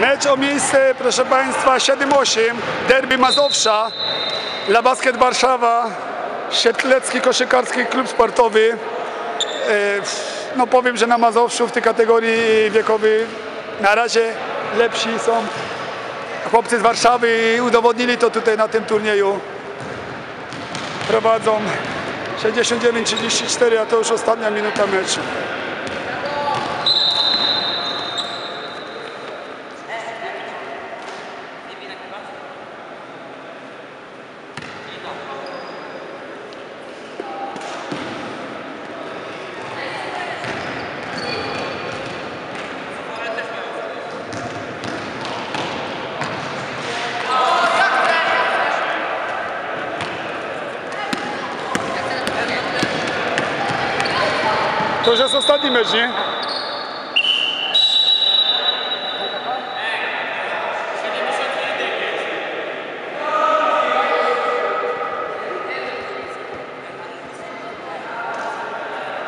Mecz o miejsce, proszę Państwa, 7-8, derby Mazowsza, La Basket Warszawa, Siedlecki Koszykarski Klub Sportowy. E, No powiem, że na Mazowszu w tej kategorii wiekowej na razie lepsi są chłopcy z Warszawy i udowodnili to tutaj na tym turnieju. Prowadzą 69-34, a to już ostatnia minuta meczu. To już jest ostatni mecz, nie?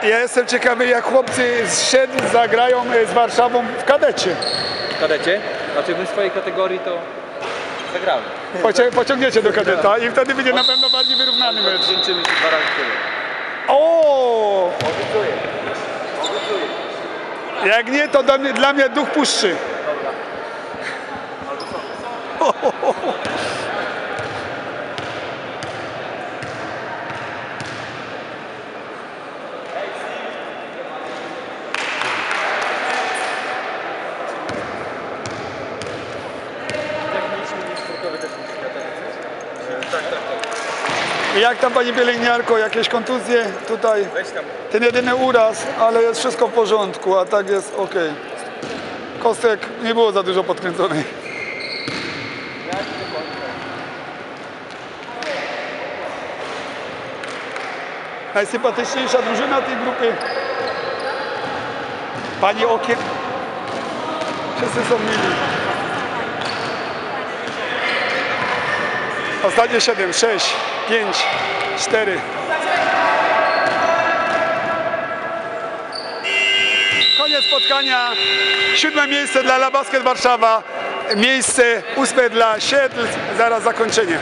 Ja jestem ciekawy, jak chłopcy z Siedl zagrają e, z Warszawą w kadecie. w kadecie. Znaczy my w swojej kategorii to zagramy. Pocie, pociągniecie do kadeta i wtedy będzie na pewno bardziej wyrównany mecz. Wdzięczymy się dwa razy tyle. O! Obiecuję. Obiecuję. Jak nie, to dla mnie, dla mnie duch puszczy. Tak, Jak tam pani pielęgniarko, jakieś kontuzje tutaj? Ten jedyny uraz, ale jest wszystko w porządku, a tak jest ok. Kostek nie było za dużo podkręconej. Najsympatyczniejsza drużyna tej grupy. Pani Okiem. Wszyscy są mili. Ostatnie 7, 6, 5, 4. Koniec spotkania. Siódme miejsce dla La Basket Warszawa. Miejsce ósme dla Siedl. Zaraz zakończenie.